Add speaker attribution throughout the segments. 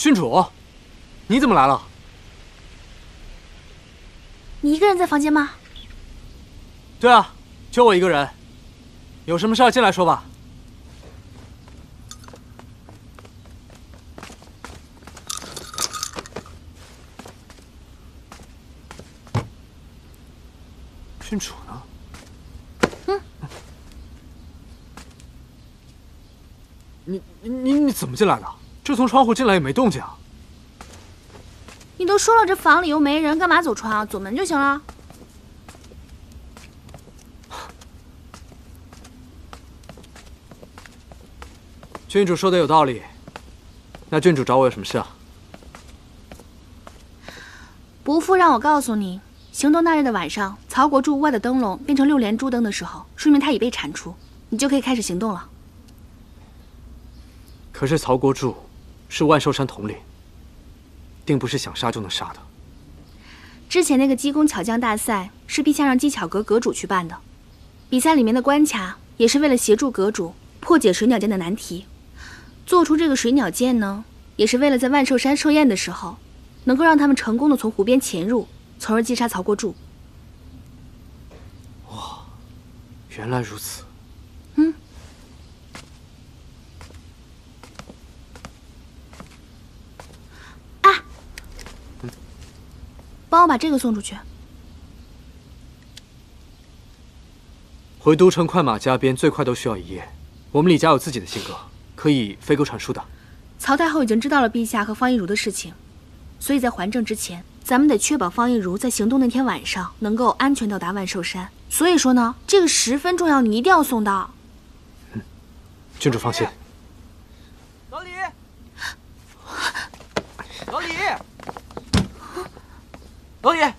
Speaker 1: 郡主，你怎么来了？
Speaker 2: 你一个人在房间吗？
Speaker 1: 对啊，就我一个人。有什么事进来说吧。郡主呢？嗯。你你你怎么进来的？这从窗户进来也没动静啊。
Speaker 2: 你都说了这房里又没人，干嘛走窗啊？走门就行了。
Speaker 1: 郡主说的有道理。那郡主找我有什么事啊？
Speaker 2: 伯父让我告诉你，行动那日的晚上，曹国柱屋外的灯笼变成六连珠灯的时候，说明他已被铲除，你就可以开始行动了。
Speaker 1: 可是曹国柱是万寿山统领。并不是想杀就能杀的。
Speaker 2: 之前那个机工巧匠大赛是陛下让机巧阁阁主去办的，比赛里面的关卡也是为了协助阁主破解水鸟剑的难题。做出这个水鸟剑呢，也是为了在万寿山寿宴的时候，能够让他们成功的从湖边潜入，从而击杀曹国柱。
Speaker 1: 哇，原来如此。
Speaker 2: 帮我把这个送出去。
Speaker 1: 回都城快马加鞭，最快都需要一夜。我们李家有自己的性格，可以飞鸽传书的。
Speaker 2: 曹太后已经知道了陛下和方逸如的事情，所以在还政之前，咱们得确保方逸如在行动那天晚上能够安全到达万寿山。所以说呢，这个十分重要，你一定要送到。
Speaker 1: 嗯，郡主放心。
Speaker 3: 老李，老李。老李，哎，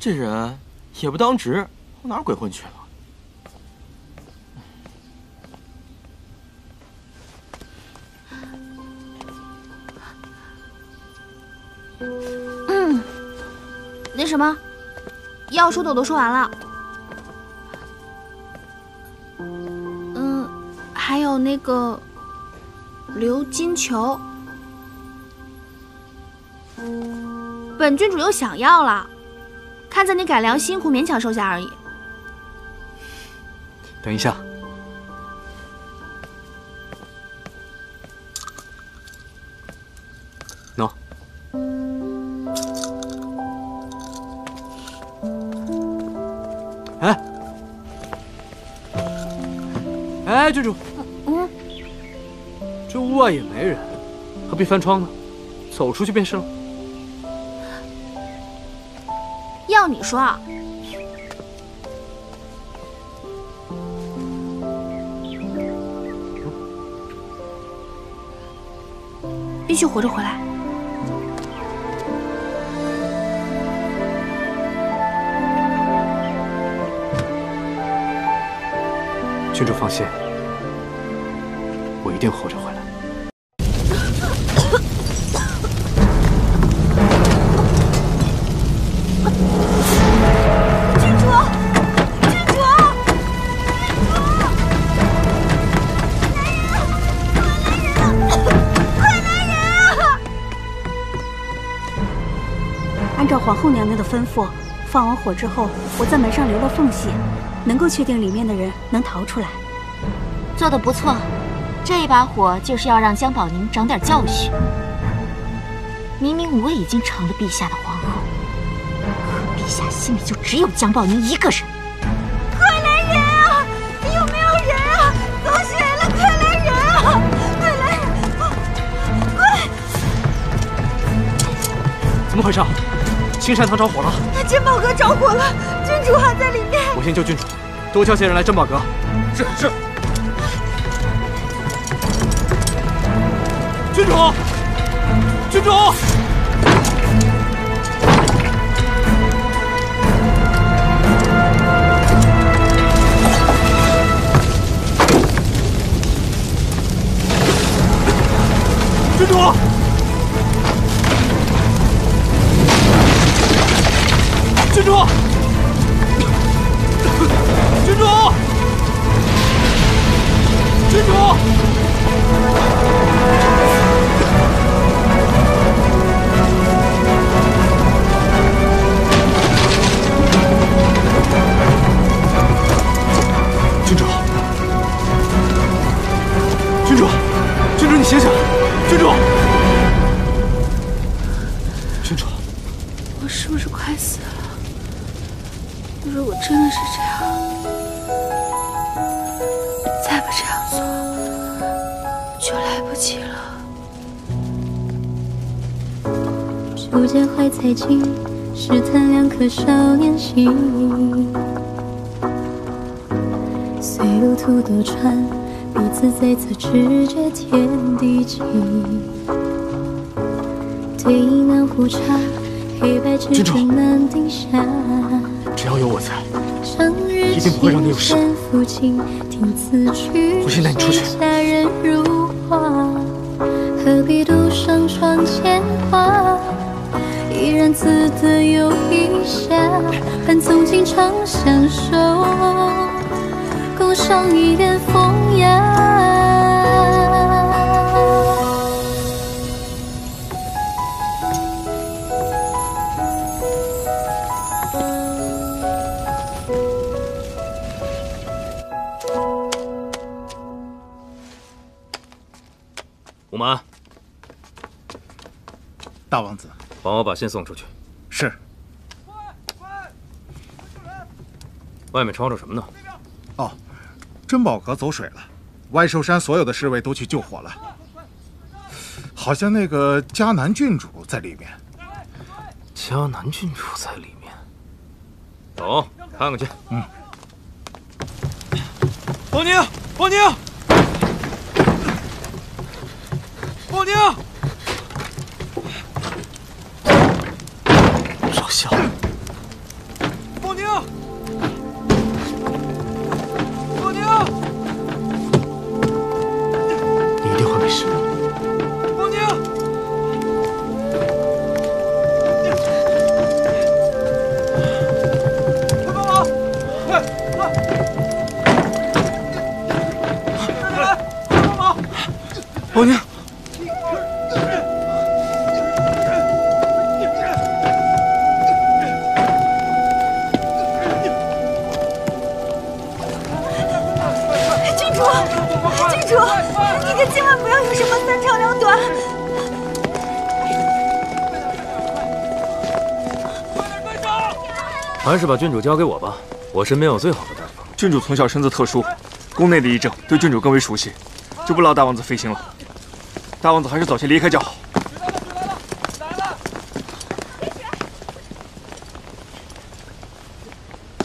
Speaker 3: 这人也不当值，往哪鬼混去了？
Speaker 2: 嗯，那什么，要说的我都说完了。嗯，还有那个鎏金球。本郡主又想要了，看在你改良辛苦，勉强收下而已。
Speaker 1: 等一下，喏。哎，哎，郡主，嗯，这屋外也没人，何必翻窗呢？走出去便是了。
Speaker 2: 说，必须活着回来。
Speaker 1: 郡主放心，我一定活着回来。
Speaker 4: 皇后娘娘的吩咐，放完火之后，我在门上留了缝隙，能够确定里面的人能逃出来。
Speaker 5: 做的不错，这一把火就是要让江宝宁长点教训。明明我已经成了陛下的皇后，可陛下心里就只有江宝宁一个人。
Speaker 6: 快来人啊！有没有人啊？走起来了！快来人啊！快来人！快！
Speaker 1: 怎么回事？青山堂着火了，
Speaker 6: 珍宝阁着火了，郡主还在里面。
Speaker 1: 我先救郡主，多叫些人来珍宝阁。
Speaker 3: 是是。
Speaker 1: 郡主，郡主，郡主。郡主，郡主，
Speaker 2: 我是不是快死了？如果真的是这样，再不这样做，就来不及了。
Speaker 7: 手间怀才情，试探两颗少年心。随路途多舛，彼此在此直觉天地情。对饮南湖茶，黑白之争难定下。
Speaker 1: 只要有我在，
Speaker 7: 一
Speaker 1: 定不会让你有事。我先带你出去。
Speaker 7: 何必独上窗前花？依然自得又一从今长相守，共赏一点风雅。
Speaker 8: 五蛮，
Speaker 9: 大王子，
Speaker 8: 帮我把信送出去。
Speaker 9: 是。
Speaker 8: 外面吵吵什么呢？
Speaker 9: 哦，珍宝阁走水了，万寿山所有的侍卫都去救火了，好像那个迦南郡主在里面。
Speaker 8: 迦南郡主在里面，走，看看去。
Speaker 9: 嗯。
Speaker 3: 宝宁，宝宁，宝宁！
Speaker 1: 少校，
Speaker 3: 快帮忙！快快！快来，快帮忙！
Speaker 1: 宝宁，
Speaker 6: 郡主，郡主，你可千万不要有什么三长两短。
Speaker 8: 还是把郡主交给我吧，我身边有最好的大夫。
Speaker 10: 郡主从小身子特殊，宫内的医政对郡主更为熟悉，就不劳大王子费心了。大王子还是早些离开较好。